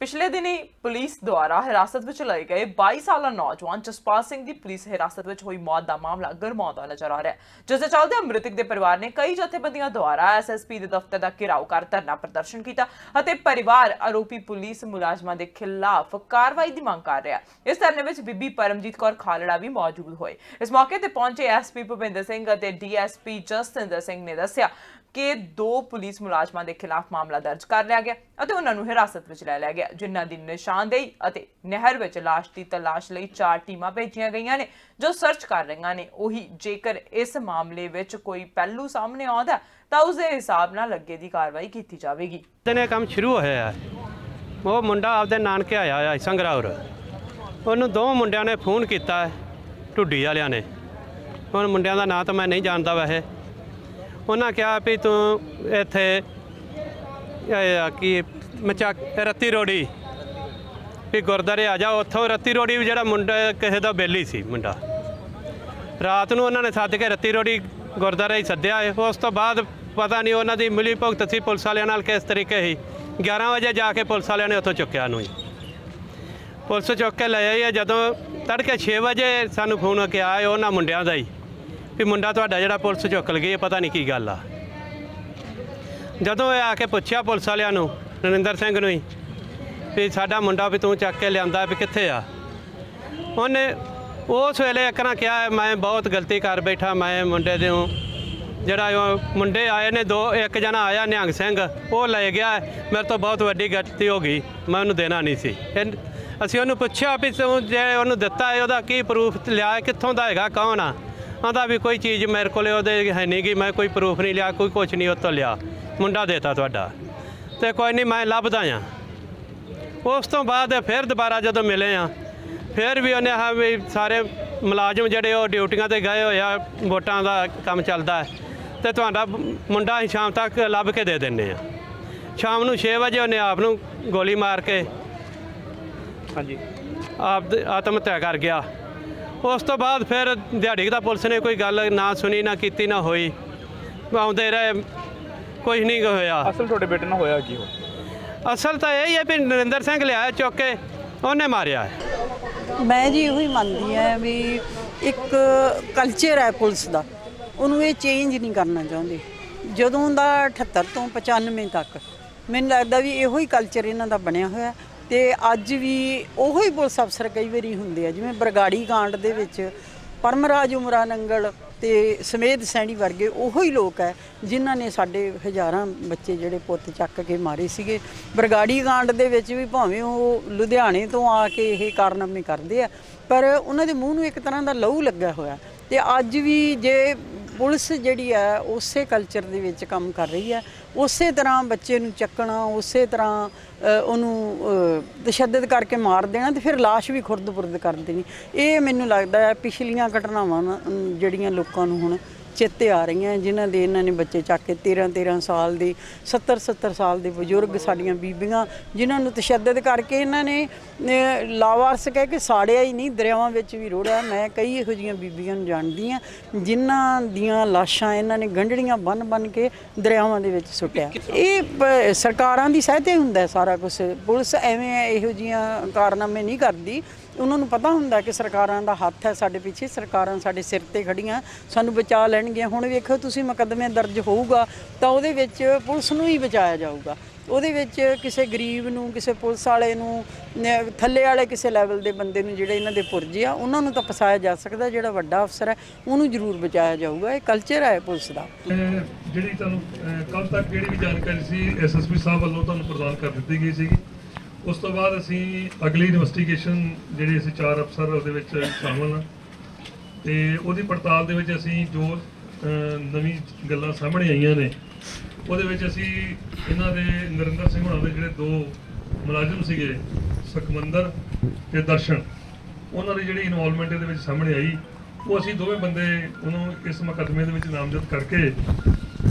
ਪਿਛਲੇ ਦਿਨੀ ਪੁਲਿਸ ਦੁਆਰਾ ਹਿਰਾਸਤ ਵਿੱਚ ਲਏ ਗਏ 22 ਸਾਲਾ ਨੌਜਵਾਨ ਜਸਪਾਲ ਸਿੰਘ ਦੀ ਪੁਲਿਸ ਹਿਰਾਸਤ ਵਿੱਚ ਹੋਈ ਮੌਤ ਦਾ ਮਾਮਲਾ ਗਰਮਾਉਂਦਾ ਨਜ਼ਰ ਆ ਰਿਹਾ ਹੈ, ਜਿਸ ਦੇ ਚੱਲਦੇ ਮ੍ਰਿਤਕ ਦੇ ਪਰਿਵਾਰ ਨੇ ਕਈ ਜਥੇਬੰਦੀਆਂ ਦੁਆਰਾ ਐਸਐਸਪੀ ਦੇ ਦਫ਼ਤਰ ਦਾ ਘਿਰਾਓ ਕਰ ਧਰਨਾ ਪ੍ਰਦਰਸ਼ਨ ਕੀਤਾ ਅਤੇ ਪਰਿਵਾਰ ਆਰੋਪੀ ਪੁਲਿਸ ਮੁਲਾਜ਼ਮਾਂ ਦੇ ਖਿਲਾਫ ਕਾਰਵਾਈ ਦੀ ਮੰਗ ਕਰ ਰਿਹਾ ਹੈ। ਇਸ ਧਰਨੇ ਵਿੱਚ ਬੀਬੀ ਪਰਮਜੀਤ ਕੌਰ ਖਾਲੜਾ ਵੀ ਮੌਜੂਦ ਹੋਏ ਇਸ ਮੌਕੇ ਤੇ ਪਹੁੰਚੇ ਐਸਪੀ ਭੁਪਿੰਦਰ ਸਿੰਘ ਅਤੇ ਡੀਐਸਪੀ ਜਸਤਿੰਦਰ ਸਿੰਘ ਨੇ ਦੱਸਿਆ ਕਿ ਦੋ ਪੁਲਿਸ ਮੁਲਾਜ਼ਮਾਂ ਦੇ ਖਿਲਾਫ ਮਾਮਲਾ ਦਰਜ ਕਰ ਲਿਆ ਗਿਆ ਅਤੇ ਉਹਨਾਂ ਨੂੰ ਹਿਰਾਸਤ ਵਿੱਚ ਲੈ ਲਿਆ ਗਿਆ, ਜਿਨ੍ਹਾਂ ਦੀ ਨਿਸ਼ਾਨਦੇਹੀ ਅਤੇ ਨਹਿਰ ਵਿੱਚ ਲਾਸ਼ ਦੀ ਤਲਾਸ਼ ਲਈ ਚਾਰ ਟੀਮਾਂ ਭੇਜੀਆਂ ਗਈਆਂ ਨੇ, ਜੋ ਸਰਚ ਕਰ ਰਹੀਆਂ ਨੇ। ਉਹੀ ਜੇਕਰ ਇਸ ਮਾਮਲੇ ਵਿੱਚ ਕੋਈ ਪਹਿਲੂ ਸਾਹਮਣੇ ਆਉਂਦਾ ਤਾਂ ਉਸ ਦੇ ਹਿਸਾਬ ਨਾਲ ਅੱਗੇ ਦੀ ਕਾਰਵਾਈ ਕੀਤੀ ਜਾਵੇਗੀ। ਤਨੇ ਕੰਮ ਸ਼ੁਰੂ ਹੋਇਆ ਹੈ। ਉਹ ਮੁੰਡਾ ਆਪਦੇ ਨਾਨਕੇ ਆਇਆ ਹੋਇਆ ਸੀ ਸੰਗਰਾਉਰ ਉਹਨੂੰ ਦੋ ਮੁੰਡਿਆਂ ਨੇ ਫੋਨ ਕੀਤਾ, ਢੁੱਡੀ ਵਾਲਿਆਂ ਨੇ। ਹੁਣ ਮੁੰਡਿਆਂ ਦਾ ਨਾਂ ਤਾਂ ਮੈਂ ਨਹੀਂ ਜਾਣਦਾ ਵੈਸੇ। ਉਹਨਾਂ ਕਿਹਾ ਵੀ ਤੂੰ ਇੱਥੇ, ਇਹ ਆ ਕੀ, ਮਚਾ, ਰੱਤੀ ਰੋੜੀ। ਵੀ ਗੁਰਦਾਰੇ ਆ ਜਾ, ਉੱਥੋਂ ਰੱਤੀ ਰੋੜੀ ਵੀ ਜਿਹੜਾ ਮੁੰਡਾ, ਕਿਸੇ ਦਾ ਬੇਲੀ ਸੀ ਮੁੰਡਾ। ਰਾਤ ਨੂੰ ਉਹਨਾਂ ਨੇ ਸੱਦ ਕੇ ਰੱਤੀ ਰੋੜੀ ਗੁਰਦਾਰੇ ਹੀ ਸੱਦਿਆ। ਹੈ ਉਸ ਤੋਂ ਬਾਅਦ ਪਤਾ ਨਹੀਂ ਉਹਨਾਂ ਦੀ ਮਿਲੀ ਭੁਗਤ ਸੀ ਪੁਲਿਸ ਵਾਲਿਆਂ ਨਾਲ ਕਿਸ ਤਰੀਕੇ ਸੀ। 11 ਵਜੇ ਜਾ ਕੇ ਪੁਲਿਸ ਵਾਲਿਆਂ ਨੇ ਉੱਥੋਂ ਚੁੱਕਿਆ ਨੂੰ ਜੀ ਪੁਲਿਸ ਚੁੱਕ ਕੇ ਲੈ ਆਈ ਜਦੋਂ ਤੜਕੇ 6 ਵਜੇ ਸਾਨੂੰ ਫੋਨ ਕੇ ਆਇਆ ਉਹਨਾਂ ਮੁੰਡਿਆਂ ਦਾ ਹੀ। ਵੀ ਮੁੰਡਾ ਤੁਹਾਡਾ ਜਿਹੜਾ ਪੁਲਿਸ ਚੁੱਕ ਗਈ ਪਤਾ ਨਹੀਂ ਕੀ ਗੱਲ ਆ। ਜਦੋਂ ਇਹ ਆ ਕੇ ਪੁੱਛਿਆ ਪੁਲਿਸ ਵਾਲਿਆਂ ਨੂੰ, ਨਰਿੰਦਰ ਸਿੰਘ ਨੂੰ ਹੀ, ਵੀ ਸਾਡਾ ਮੁੰਡਾ ਵੀ ਤੂੰ ਚੱਕ ਕੇ ਲਿਆਂਦਾ ਵੀ ਕਿੱਥੇ ਆ? ਉਹਨੇ ਉਸ ਵੇਲੇ ਇੱਕਰਾਂ ਕਿਹਾ, ਮੈਂ ਬਹੁਤ ਗਲਤੀ ਕਰ ਬੈਠਾ, ਮੈਂ ਮੁੰਡੇ ਦੇ ਨੂੰ ਜਿਹੜਾ ਉਹ ਮੁੰਡੇ ਆਏ ਨੇ, ਦੋ, ਇੱਕ ਜਣਾ ਆਇਆ ਨਿਹੰਗ ਸਿੰਘ, ਉਹ ਲੈ ਗਿਆ, ਮੇਰੇ ਤੋਂ ਬਹੁਤ ਵੱਡੀ ਗਲਤੀ ਹੋ ਗਈ, ਮੈਂ ਉਹਨੂੰ ਦੇਣਾ ਨਹੀਂ ਸੀ। ਇਹ- ਅਸੀਂ ਉਹਨੂੰ ਪੁੱਛਿਆ ਵੀ ਤੂੰ ਜੇ ਉਹਨੂੰ ਦਿੱਤਾ ਹੈ ਉਹਦਾ ਕੀ ਪ੍ਰੂਫ ਲਿਆ, ਕਿੱਥੋਂ ਦਾ ਹੈਗਾ, ਕੌਣ ਆ? ਆਂਦਾ ਵੀ ਕੋਈ ਚੀਜ਼ ਮੇਰੇ ਕੋਲੇ ਉਹਦੇ ਹੈ ਨਹੀਂ ਗੀ ਮੈਂ ਕੋਈ ਪ੍ਰੂਫ ਨਹੀਂ ਲਿਆ ਕੋਈ ਕੁਝ ਨਹੀਂ ਉੱਤੋਂ ਲਿਆ। ਮੁੰਡਾ ਦੇਤਾ ਤੁਹਾਡਾ। ਤੇ ਕੋਈ ਨਹੀਂ ਮੈਂ ਲੱਭਦਾ ਆ। ਉਸ ਤੋਂ ਬਾਅਦ ਫਿਰ ਦੁਬਾਰਾ ਜਦੋਂ ਮਿਲੇ ਆ ਫਿਰ ਵੀ ਉਹਨੇ ਆ ਵੀ ਸਾਰੇ ਮੁਲਾਜ਼ਮ ਜਿਹੜੇ ਉਹ ਡਿਊਟੀਆਂ ਤੇ ਗਏ ਹੋਏ ਆ ਵੋਟਾਂ ਦਾ ਕੰਮ ਚੱਲਦਾ ਤੇ ਤੁਹਾਡਾ ਮੁੰਡਾ ਅਸੀਂ ਸ਼ਾਮ ਤੱਕ ਲੱਭ ਕੇ ਦੇ ਦਿੰਨੇ ਆ। ਸ਼ਾਮ ਨੂੰ 6 ਵਜੇ ਉਹਨੇ ਆਪ ਨੂੰ ਗੋਲੀ ਮਾਰ ਕੇ ਹਾਂਜੀ। ਆਪ ਆਤਮ ਹੱਤਿਆ ਕਰ ਗਿਆ। ਉਸ ਤੋਂ ਬਾਅਦ ਫਿਰ ਦਿਹਾੜੀ ਦਾ ਪੁਲਿਸ ਨੇ ਕੋਈ ਗੱਲ ਨਾ ਸੁਣੀ ਨਾ ਕੀਤੀ ਨਾ ਹੋਈ। ਆਉਂਦੇ ਰਹੇ ਕੁਝ ਨਹੀਂ ਹੋਇਆ। ਅਸਲ ਤੁਹਾਡੇ ਬੇਟੇ ਨਾਲ ਹੋਇਆ ਕੀ ਹੋ ਅਸਲ ਤਾਂ ਇਹ ਹੀ ਹੈ ਵੀ ਨਰਿੰਦਰ ਸਿੰਘ ਲਿਆਇਆ ਚੁੱਕ ਕੇ ਉਹਨੇ ਮਾਰਿਆ। ਹੈ ਮੈਂ ਜੀ ਇਹੋ ਹੀ ਮੰਨਦੀ ਆ ਵੀ ਇੱਕ ਕਲਚਰ ਹੈ ਪੁਲਿਸ ਦਾ। ਉਹਨੂੰ ਇਹ ਚੇਂਜ ਨਹੀਂ ਕਰਨਾ ਚਾਹੁੰਦੇ। ਜਦੋਂ ਦਾ 78 ਤੋਂ 95 ਤੱਕ ਮੈਨੂੰ ਲੱਗਦਾ ਵੀ ਇਹੋ ਹੀ ਕਲਚਰ ਇਹਨਾਂ ਦਾ ਬਣਿਆ ਹੋਇਆ। ਤੇ ਅੱਜ ਵੀ ਉਹੋ ਹੀ ਪੁਲਿਸ ਅਫਸਰ ਕਈ ਵਾਰੀ ਹੁੰਦੇ ਆ, ਜਿਵੇਂ ਬਰਗਾੜੀ ਕਾਂਡ ਦੇ ਵਿੱਚ ਪਰਮਰਾਜ ਉਮਰਾ ਨੰਗਲ ਤੇ ਸਮੇਧ ਸੈਣੀ ਵਰਗੇ ਉਹੋ ਹੀ ਲੋਕ ਹੈ ਜਿਨ੍ਹਾਂ ਨੇ ਸਾਡੇ ਹਜ਼ਾਰਾਂ ਬੱਚੇ ਜਿਹੜੇ ਪੁੱਤ ਚੱਕ ਕੇ ਮਾਰੇ ਸੀਗੇ। ਬਰਗਾੜੀ ਕਾਂਡ ਦੇ ਵਿੱਚ ਵੀ ਭਾਵੇਂ ਉਹ ਲੁਧਿਆਣੇ ਤੋਂ ਆ ਕੇ ਇਹ ਕਾਰਨਾਮੇ ਕਰਦੇ ਆ, ਪਰ ਉਹਨਾਂ ਦੇ ਮੂੰਹ ਨੂੰ ਇੱਕ ਤਰ੍ਹਾਂ ਦਾ ਲਹੂ ਲੱਗਾ ਹੋਇਆ। ਤੇ ਅੱਜ ਵੀ ਜੇ ਪੁਲਿਸ ਜਿਹੜੀ ਹੈ ਉਸੇ ਕਲਚਰ ਦੇ ਵਿੱਚ ਕੰਮ ਕਰ ਰਹੀ ਹੈ ਉਸੇ ਤਰ੍ਹਾਂ ਬੱਚੇ ਨੂੰ ਚੱਕਣਾ, ਉਸੇ ਤਰ੍ਹਾਂ ਉਹਨੂੰ ਤਸ਼ੱਦਦ ਕਰਕੇ ਮਾਰ ਦੇਣਾ ਤੇ ਫਿਰ ਲਾਸ਼ ਵੀ ਖੁਰਦ ਬੁਰਦ ਕਰ ਦੇਣੀ। ਇਹ ਮੈਨੂੰ ਲੱਗਦਾ ਹੈ ਪਿਛਲੀਆਂ ਘਟਨਾਵਾਂ ਜਿਹੜੀਆਂ ਲੋਕਾਂ ਨੂੰ ਹੁਣ ਚੇਤੇ ਆ ਰਹੀਆਂ ਜਿਨ੍ਹਾਂ ਦੇ ਇਹਨਾਂ ਨੇ ਬੱਚੇ ਚੱਕ ਕੇ 13 13 ਸਾਲ ਦੇ 70 70 ਸਾਲ ਦੇ ਬਜ਼ੁਰਗ ਸਾਡੀਆਂ ਬੀਬੀਆਂ, ਜਿਨ੍ਹਾਂ ਨੂੰ ਤਸ਼ੱਦਦ ਕਰਕੇ ਇਹਨਾਂ ਨੇ ਲਾਵਾਰਸ ਕਹਿ ਕੇ ਸਾੜਿਆ ਹੀ ਨਹੀਂ, ਦਰਿਆਵਾਂ ਵਿੱਚ ਵੀ ਰੋੜਿਆ। ਮੈਂ ਕਈ ਇਹੋ ਜਿਹੀਆਂ ਬੀਬੀਆਂ ਨੂੰ ਜਾਣਦੀ ਆ ਜਿਨ੍ਹਾਂ ਦੀਆਂ ਲਾਸ਼ਾਂ ਇਹਨਾਂ ਨੇ ਗੰਢੜੀਆਂ ਬੰਨ ਬੰਨ ਕੇ ਦਰਿਆਵਾਂ ਦੇ ਵਿੱਚ ਸੁੱਟਿਆ। ਇਹ ਸਰਕਾਰਾਂ ਦੀ ਸਹਾਇਤਾ ਹੁੰਦਾ ਸਾਰਾ ਕੁਝ ਪੁਲਿਸ ਐਵੇਂ ਇਹੋ ਜਿਹੀਆਂ ਕਾਰਨਾਮੇ ਨਹੀਂ ਕਰਦੀ। ਉਹਨਾਂ ਨੂੰ ਪਤਾ ਹੁੰਦਾ ਕਿ ਸਰਕਾਰਾਂ ਦਾ ਹੱਥ ਹੈ, ਸਾਡੇ ਪਿੱਛੇ ਸਰਕਾਰਾਂ ਸਾਡੇ ਸਿਰ ਤੇ ਖੜੀਆਂ, ਸਾਨੂੰ ਬਚਾ ਲੈਣਗੀਆਂ। ਹੁਣ ਵੇਖੋ ਤੁਸੀਂ ਮੁਕੱਦਮੇ ਦਰਜ ਹੋਊਗਾ, ਤਾਂ ਉਹਦੇ ਵਿੱਚ ਪੁਲਿਸ ਨੂੰ ਹੀ ਬਚਾਇਆ ਜਾਊਗਾ। ਉਹਦੇ ਵਿੱਚ ਕਿਸੇ ਗਰੀਬ ਨੂੰ, ਕਿਸੇ ਪੁਲਿਸ ਵਾਲੇ ਨੂੰ ਥੱਲੇ ਵਾਲੇ ਕਿਸੇ ਲੈਵਲ ਦੇ ਬੰਦੇ ਨੂੰ ਜਿਹੜੇ ਇਹਨਾਂ ਦੇ ਪੁਰਜੇ ਆ, ਉਹਨਾਂ ਨੂੰ ਤਾਂ ਫਸਾਇਆ ਜਾ ਸਕਦਾ, ਜਿਹੜਾ ਵੱਡਾ ਅਫਸਰ ਹੈ, ਉਹਨੂੰ ਜ਼ਰੂਰ ਬਚਾਇਆ ਜਾਊਗਾ। ਇਹ ਕਲਚਰ ਹੈ ਪੁਲਿਸ ਦਾ। ਜਿਹੜੀ ਤੁਹਾਨੂੰ ਕੱਲ ਤੱਕ ਜਿਹੜੀ ਵੀ ਜਾਣਕਾਰੀ ਸੀ ਐਸਐਸਪੀ ਸਾਹਿਬ ਵੱਲੋਂ ਤੁਹਾਨੂੰ ਪ੍ਰਦਾਨ ਕਰ ਦਿੱਤੀ ਗਈ ਸੀਗੀ। ਉਸ ਤੋਂ ਬਾਅਦ ਅਸੀਂ ਅਗਲੀ ਇਨਵੈਸਟੀਗੇਸ਼ਨ ਜਿਹੜੇ ਅਸੀਂ ਚਾਰ ਅਫਸਰ ਉਹਦੇ ਵਿੱਚ ਸ਼ਾਮਲ ਹਾਂ। ਤੇ ਉਹਦੀ ਪੜਤਾਲ ਦੇ ਵਿੱਚ ਅਸੀਂ ਜੋ ਨਵੀਂ ਗੱਲਾਂ ਸਾਹਮਣੇ ਆਈਆਂ ਨੇ, ਉਹਦੇ ਵਿੱਚ ਅਸੀਂ ਇਹਨਾਂ ਦੇ ਨਰਿੰਦਰ ਸਿੰਘ ਹੋਣਾ ਦੇ ਜਿਹੜੇ ਦੋ ਮੁਲਾਜ਼ਮ ਸੀਗੇ, ਸੁਖਮੰਦਰ ਤੇ ਦਰਸ਼ਨ, ਉਹਨਾਂ ਦੀ ਜਿਹੜੀ ਇਨਵੋਲਵਮੈਂਟ ਇਹਦੇ ਵਿੱਚ ਸਾਹਮਣੇ ਆਈ। ਉਹ ਅਸੀਂ ਦੋਵੇਂ ਬੰਦੇ ਉਹਨੂੰ ਇਸ ਮੁਕੱਦਮੇ ਦੇ ਵਿੱਚ ਨਾਮਜ਼ਦ ਕਰਕੇ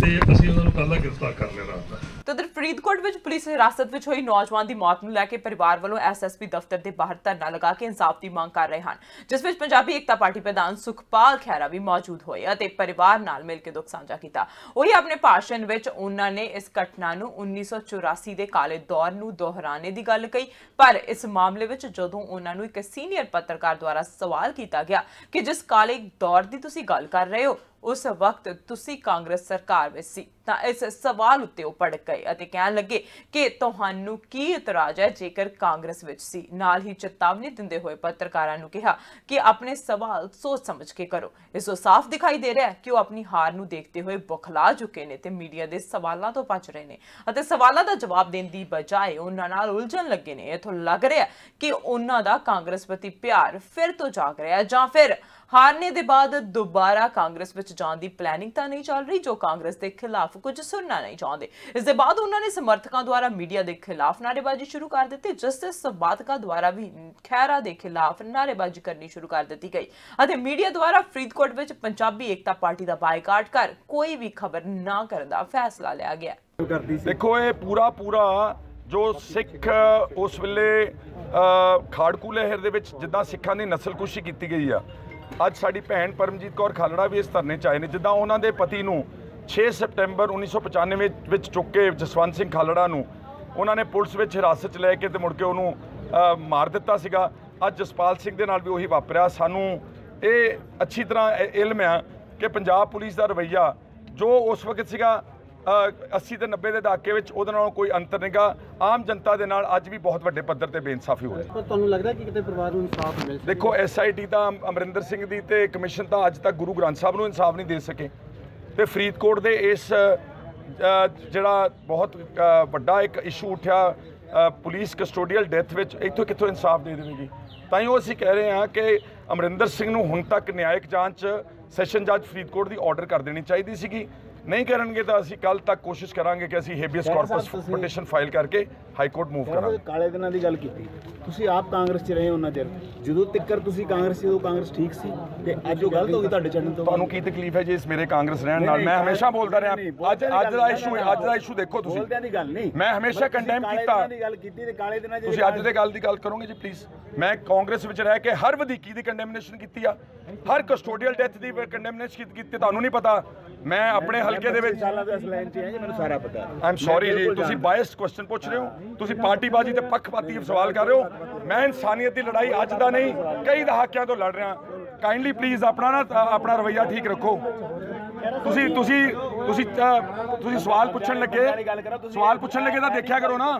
ਤੇ ਅਸੀਂ ਉਹਨਾਂ ਨੂੰ ਕੱਲ੍ਹ ਗ੍ਰਿਫਤਾਰ ਕਰ ਲਿਆ ਰਾਤ ਦਾ। ਉਧਰ ਫਰੀਦਕੋਟ ਵਿੱਚ ਪੁਲਿਸ ਹਿਰਾਸਤ ਵਿੱਚ ਹੋਈ ਨੌਜਵਾਨ ਦੀ ਮੌਤ ਨੂੰ ਲੈ ਕੇ ਪਰਿਵਾਰ ਵੱਲੋਂ ਐਸਐਸਪੀ ਦਫ਼ਤਰ ਦੇ ਬਾਹਰ ਧਰਨਾ ਲਗਾ ਕੇ ਇਨਸਾਫ ਦੀ ਮੰਗ ਕਰ ਰਹੇ ਹਨ, ਜਿਸ ਵਿੱਚ ਪੰਜਾਬੀ ਏਕਤਾ ਪਾਰਟੀ ਪ੍ਰਧਾਨ ਸੁਖਪਾਲ ਖਹਿਰਾ ਵੀ ਮੌਜੂਦ ਹੋਏ ਅਤੇ ਪਰਿਵਾਰ ਨਾਲ ਮਿਲ ਕੇ ਦੁੱਖ ਸਾਂਝਾ ਕੀਤਾ। ਉਹੀ ਆਪਣੇ ਭਾਸ਼ਣ ਵਿੱਚ ਉਹਨਾਂ ਨੇ ਇਸ ਘਟਨਾ ਨੂੰ 1984 ਦੇ ਕਾਲੇ ਦੌਰ ਨੂੰ ਦੁਹਰਾਣੇ ਦੀ ਗੱਲ ਕਹੀ, ਪਰ ਇਸ ਮਾਮਲੇ ਵਿੱਚ ਜਦੋਂ ਉਹਨਾਂ ਨੂੰ ਇੱਕ ਸੀਨੀਅਰ ਪੱਤਰਕਾਰ ਦੁਆਰਾ ਸਵਾਲ ਕੀਤਾ ਗਿਆ ਕਿ ਜਿਸ ਕਾਲੇ ਦੌਰ ਦੀ ਤੁਸੀਂ ਗੱਲ ਕਰ ਰਹੇ ਹੋ ਉਸ ਵਕਤ ਤੁਸੀਂ ਕਾਂਗਰਸ ਸਰਕਾਰ ਵਿੱਚ ਸੀ, ਤਾਂ ਇਸ ਸਵਾਲ ਉੱਤੇ ਉਹ ਭੜਕ ਗਏ ਅਤੇ ਕਹਿਣ ਲੱਗੇ ਕਿ ਤੁਹਾਨੂੰ ਕੀ ਇਤਰਾਜ਼ ਹੈ ਜੇਕਰ ਕਾਂਗਰਸ ਵਿੱਚ ਸੀ। ਨਾਲ ਹੀ ਚੇਤਾਵਨੀ ਦਿੰਦੇ ਹੋਏ ਪੱਤਰਕਾਰਾਂ ਨੂੰ ਕਿਹਾ ਕਿ ਆਪਣੇ ਸਵਾਲ ਸੋਚ ਸਮਝ ਕੇ ਕਰੋ। ਇਸ ਤੋਂ ਸਾਫ਼ ਦਿਖਾਈ ਦੇ ਰਿਹਾ ਹੈ ਕਿ ਉਹ ਆਪਣੀ ਹਾਰ ਨੂੰ ਦੇਖਦੇ ਹੋਏ ਬੁਖਲਾ ਚੁੱਕੇ ਨੇ ਤੇ ਮੀਡੀਆ ਦੇ ਸਵਾਲਾਂ ਤੋਂ ਭੱਜ ਰਹੇ ਨੇ ਅਤੇ ਸਵਾਲਾਂ ਦਾ ਜਵਾਬ ਦੇਣ ਦੀ ਬਜਾਏ ਉਹਨਾਂ ਨਾਲ ਉਲਝਣ ਲੱਗੇ ਨੇ। ਇਥੋਂ ਲੱਗ ਰਿਹਾ ਕਿ ਉਹਨਾਂ ਦਾ ਕਾਂਗਰਸ ਪ੍ਰਤੀ ਪਿਆਰ ਫਿਰ ਤੋਂ ਜਾਗ ਰਿਹਾ ਜਾਂ ਫਿਰ ਹਾਰਨੇ ਦੇ ਬਾਅਦ ਦੁਬਾਰਾ ਕਾਂਗਰਸ ਵਿੱਚ ਜਾਣ ਦੀ ਪਲੈਨਿੰਗ ਤਾਂ ਨਹੀਂ ਚੱਲ ਰਹੀ ਜੋ ਕਾਂਗਰਸ ਦੇ ਖਿਲਾਫ ਕੁਝ ਸੁਣਨਾ ਨਹੀਂ ਚਾਹੁੰਦੇ। ਇਸ ਦੇ ਬਾਅਦ ਉਹਨਾਂ ਨੇ ਸਮਰਥਕਾਂ ਦੁਆਰਾ ਮੀਡੀਆ ਦੇ ਖਿਲਾਫ ਨਾਅਰੇਬਾਜ਼ੀ ਸ਼ੁਰੂ ਕਰ ਦਿੱਤੀ ਜਿਸ ਤੇ ਦੁਆਰਾ ਵੀ ਖੈਰਾ ਦੇ ਖਿਲਾਫ ਨਾਅਰੇਬਾਜ਼ੀ ਕਰਨੀ ਸ਼ੁਰੂ ਕਰ ਦਿੱਤੀ ਗਈ। ਅਤੇ ਮੀਡੀਆ ਦੁਆਰਾ ਫਰੀਦਕੋਟ ਵਿੱਚ ਪੰਜਾਬੀ ਏਕਤਾ ਪਾਰਟੀ ਦਾ ਬਾਈਕਾਟ ਕਰ ਕੋਈ ਵੀ ਖਬਰ ਨਾ ਕਰਨ ਦਾ ਫੈਸਲਾ ਲਿਆ ਗਿਆ। ਦੇਖੋ ਇਹ ਪੂਰਾ ਪੂਰਾ ਜੋ ਸਿੱਖ ਉਸ ਵੇਲੇ ਅ, ਖਾੜਕੂ ਲਹਿਰ ਦੇ ਵਿੱਚ ਜਿੱਦਾਂ ਸਿੱਖਾਂ ਦੀ ਨਸਲਕੁਸ਼ੀ ਕੀਤੀ ਗਈ ਆ ਅੱਜ ਸਾਡੀ ਭੈਣ ਪਰਮਜੀਤ ਕੌਰ ਖਾਲੜਾ ਵੀ ਇਸ ਧਰਨੇ 'ਚ ਆਏ ਨੇ। ਜਿੱਦਾਂ ਉਹਨਾਂ ਦੇ ਪਤੀ ਨੂੰ 6 ਸਪਟੈਂਬਰ 1995 ਵਿੱਚ ਚੁੱਕ ਕੇ ਜਸਵੰਤ ਸਿੰਘ ਖਾਲੜਾ ਨੂੰ ਉਹਨਾਂ ਨੇ ਪੁਲਿਸ ਵਿੱਚ ਹਿਰਾਸਤ 'ਚ ਲੈ ਕੇ ਤੇ ਮੁੜ ਕੇ ਉਹਨੂੰ ਮਾਰ ਦਿੱਤਾ ਸੀਗਾ। ਅੱਜ ਜਸਪਾਲ ਸਿੰਘ ਦੇ ਨਾਲ ਵੀ ਉਹੀ ਵਾਪਰਿਆ। ਸਾਨੂੰ ਇਹ ਅੱਛੀ ਤਰ੍ਹਾਂ ਇਲਮ ਆ ਕਿ ਪੰਜਾਬ ਪੁਲਿਸ ਦਾ ਰਵੱਈਆ ਜੋ ਉਸ ਵਕਤ ਸੀਗਾ 80 ਤੇ 90 ਦੇ ਦਹਾਕੇ ਵਿੱਚ ਉਹਦੇ ਨਾਲੋਂ ਕੋਈ ਅੰਤਰ ਨਹੀਂਗਾ। ਆਮ ਜਨਤਾ ਦੇ ਨਾਲ ਅੱਜ ਵੀ ਬਹੁਤ ਵੱਡੇ ਪੱਧਰ ਤੇ ਬੇਇਨਸਾਫੀ ਹੋ ਰਹੀ ਹੈ। ਤੁਹਾਨੂੰ ਲੱਗਦਾ ਕਿ ਕਿਤੇ ਪਰਿਵਾਰ ਨੂੰ ਇਨਸਾਫ ਮਿਲ ਸਕਦਾ ਦੇਖੋ ਐਸਆਈਟੀ ਤਾਂ ਅਮਰਿੰਦਰ ਸਿੰਘ ਦੀ ਤੇ ਕਮਿਸ਼ਨ ਤਾਂ ਅੱਜ ਤੱਕ ਗੁਰੂ ਗ੍ਰੰਥ ਸਾਹਿਬ ਨੂੰ ਇਨਸਾਫ ਨਹੀਂ ਦੇ ਸਕੇ। ਤੇ ਫਰੀਦਕੋਟ ਦੇ ਇਸ ਜਿਹੜਾ ਬਹੁਤ ਵੱਡਾ ਇੱਕ ਇਸ਼ੂ ਉੱਠਿਆ ਪੁਲਿਸ ਕਸਟੋਡੀਅਲ ਡੈਥ ਵਿੱਚ ਇੱਥੋਂ ਕਿੱਥੋਂ ਇਨਸਾਫ ਦੇ ਦੇਵੇਗੀ? ਤਾਂ ਹੀ ਉਹ ਅਸੀਂ ਕਹਿ ਰਹੇ ਹਾਂ ਕਿ ਅਮਰਿੰਦਰ ਸਿੰਘ ਨੂੰ ਹੁਣ ਤੱਕ ਨਿਆਇਕ ਜਾਂਚ ਸੈਸ਼ਨ ਜੱਜ ਫਰੀਦਕੋਟ ਦੀ ਆਰਡਰ ਕਰ ਦੇਣੀ ਚਾਹੀਦੀ ਸੀਗੀ। ਨਹੀਂ ਕਰਨਗੇ ਤਾਂ ਅਸੀਂ ਕੱਲ ਤੱਕ ਕੋਸ਼ਿਸ਼ ਕਰਾਂਗੇ ਕਿ ਅਸੀਂ ਹੇਬੀਅਸ ਕਾਰਪਸ ਪਟੀਸ਼ਨ ਫਾਈਲ ਕਰਕੇ ਹਾਈ ਕੋਰਟ ਮੂਵ ਕਰਾਂਗੇ। ਕਾਲੇ ਦਿਨਾਂ ਦੀ ਗੱਲ ਕੀਤੀ। ਤੁਸੀਂ ਆਪ ਕਾਂਗਰਸ 'ਚ ਰਹੇ ਉਹਨਾਂ ਚਿਰ। ਜਦੋਂ ਤੱਕਰ ਤੁਸੀਂ ਕਾਂਗਰਸ 'ਚ ਉਦੋਂ ਕਾਂਗਰਸ ਠੀਕ ਸੀ। ਤੇ ਅੱਜ ਉਹ ਗਲਤ ਹੋ ਗਈ ਤੁਹਾਡੇ ਚੜਨ ਤੋਂ? ਤੁਹਾਨੂੰ ਕੀ ਤਕਲੀਫ ਹੈ ਜੀ ਇਸ ਮੇਰੇ ਕਾਂਗਰਸ ਰਹਿਣ ਨਾਲ? ਮੈਂ ਹਮੇਸ਼ਾ ਬੋਲਦਾ ਰਿਹਾ। ਅੱਜ ਅੱਜ ਦਾ ਇਸ਼ੂ ਅੱਜ ਦਾ ਇਸ਼ੂ ਦੇਖੋ ਤੁਸੀਂ। ਬੋਲਦਿਆਂ ਦੀ ਗੱਲ ਨਹੀਂ। ਮੈਂ ਹਮੇਸ਼ਾ ਕਾਲੇ ਕੀਤਾ। ਦਿਨਾਂ ਦੀ ਗੱਲ ਕੀਤੀ ਤੇ ਕਾਲੇ ਦਿਨਾਂ 'ਚ ਤੁਸੀਂ ਅੱਜ ਦੇ ਗੱਲ ਦੀ ਗੱਲ ਕਰੋਗੇ ਜੀ ਪਲੀਜ਼ ਮੈਂ ਕਾਂਗਰਸ ਵਿੱਚ ਰਹਿ ਕੇ ਹਰ ਵਧੀਕੀ ਦੀ ਕੰਡੈਮਨੇਸ਼ਨ ਕੀਤੀ ਆ। ਹਰ ਕਸਟੋਡੀਅਲ ਡੈਥ ਦੀ ਕੰਡੈਮਨੇਸ਼ਨ ਕੀਤੀ ਤੁਹਾਨੂੰ ਨਹੀਂ ਪਤਾ। ਮੈਂ ਆਪਣੇ ਹਲਕੇ ਦੇ ਵਿੱਚ ਸਾਲਾਂ ਤੋਂ ਇਸ ਲਾਈਨ 'ਚ ਹੈ ਜੀ ਮੈਨੂੰ ਸਾਰਾ ਪਤਾ। ਆਮ ਸੌਰੀ ਜੀ ਤੁਸੀਂ। ਬਾਇਸਡ ਕੁਐਸਚਨ ਪੁੱਛ ਰਹੇ ਹੋ। ਤੁਸੀਂ ਪਾਰਟੀਬਾਜ਼ੀ ਤੇ ਪੱਖਪਾਤੀ ਸਵਾਲ ਕਰ ਰਹੇ ਹੋ। ਮੈਂ ਇਨਸਾਨੀਅਤ ਦੀ ਲੜਾਈ ਅੱਜ ਦਾ ਨਹੀਂ, ਕਈ ਦਹਾਕਿਆਂ ਤੋਂ ਲੜ ਰਿਹਾ। ਕਾਈਂਡਲੀ ਪਲੀਜ਼ ਆਪਣਾ ਨਾ ਆਪਣਾ ਰਵੱਈਆ ਠੀਕ ਰੱਖੋ। ਤੁਸੀਂ ਤੁਸੀਂ ਤੁਸੀਂ ਤੁਸੀਂ ਸਵਾਲ ਪੁੱਛਣ ਲੱਗੇ। ਸਵਾਲ ਪੁੱਛਣ ਲੱਗੇ ਤਾਂ ਦੇਖਿਆ ਕਰੋ ਨਾ।